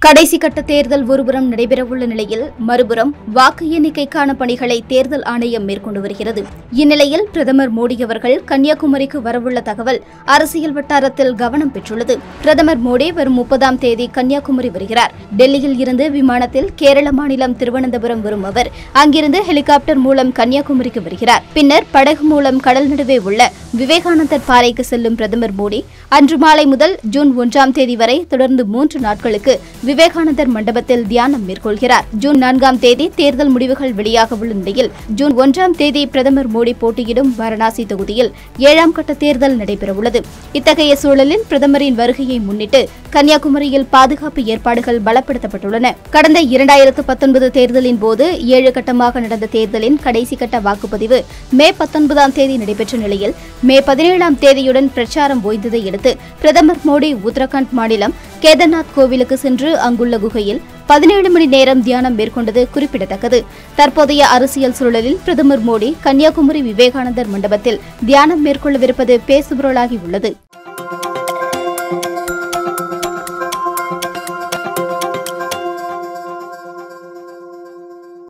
கடைசி கட்ட தேர்தல் ஒருபுறம் நடைபெறவுள்ள நிலையில் மறுபுறம் வாக்கு எண்ணிக்கைக்கான பணிகளை தேர்தல் ஆணையம் மேற்கொண்டு வருகிறது. இந்நிலையில் பிரதமர் மோடி அவர்கள் கன்னியாகுமரிக்கு வரவுள்ள தகவல் அரசியல் வட்டாரத்தில் கவனம் பெற்றுள்ளது. பிரதமர் மோடி வரும் முப்பதாம் தேதி கன்னியாகுமரி வருகிறார். டெல்லியில் இருந்து விமானத்தில் கேரள மாநிலம் திருவனந்தபுரம் வரும் அவர். அங்கிருந்து ஹெலிகாப்டர் மூலம் கன்னியாகுமரிக்கு வருகிறார். பின்னர் படகு மூலம் கடல் நடுவே உள்ள விவேகானந்தர் பாறைக்கு செல்லும் பிரதமர் மோடி அன்று மாலை முதல் ஜூன் ஒன்றாம் தேதி வரை தொடர்ந்து மூன்று நாட்களுக்கு விவேகானந்தர் மண்டபத்தில் தியானம் மேற்கொள்கிறார். ஜூன் நான்காம் தேதி தேர்தல் முடிவுகள் வெளியாக உள்ள நிலையில் ஜூன் ஒன்றாம் தேதி பிரதமர் மோடி போட்டியிடும் வாரணாசி தொகுதியில் ஏழாம் கட்ட தேர்தல் நடைபெறவுள்ளது. இத்தகைய சூழலில் பிரதமரின் வருகையை முன்னிட்டு கன்னியாகுமரியில் பாதுகாப்பு ஏற்பாடுகள் பலப்படுத்தப்பட்டுள்ளன. கடந்த இரண்டாயிரத்து பத்தொன்பது தேர்தலின் போது ஏழு கட்டமாக நடந்த தேர்தலின் கடைசி கட்ட வாக்குப்பதிவு மே பத்தொன்பதாம் தேதி நடைபெற்ற நிலையில் மே பதினேழாம் தேதியுடன் பிரச்சாரம் ஓய்ந்ததை அடுத்து பிரதமர் மோடி உத்தரகாண்ட் மாநிலம் கேதார்நாத் கோவிலுக்கு சென்று அங்குள்ள குகையில் பதினேழு மணி நேரம் தியானம் மேற்கொண்டது குறிப்பிடத்தக்கது. தற்போதைய அரசியல் சூழலில் பிரதமர் மோடி கன்னியாகுமரி விவேகானந்தர் மண்டபத்தில் தியானம் மேற்கொள்ளவிருப்பது பேசுபொருளாகியுள்ளது